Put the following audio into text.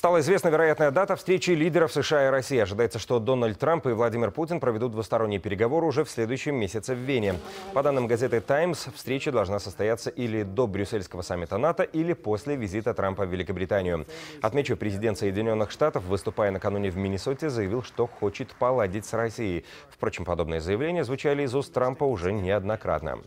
Стала известна вероятная дата встречи лидеров США и России. Ожидается, что Дональд Трамп и Владимир Путин проведут двусторонние переговоры уже в следующем месяце в Вене. По данным газеты «Таймс», встреча должна состояться или до брюссельского саммита НАТО, или после визита Трампа в Великобританию. Отмечу, президент Соединенных Штатов, выступая накануне в Миннесоте, заявил, что хочет поладить с Россией. Впрочем, подобные заявления звучали из уст Трампа уже неоднократно.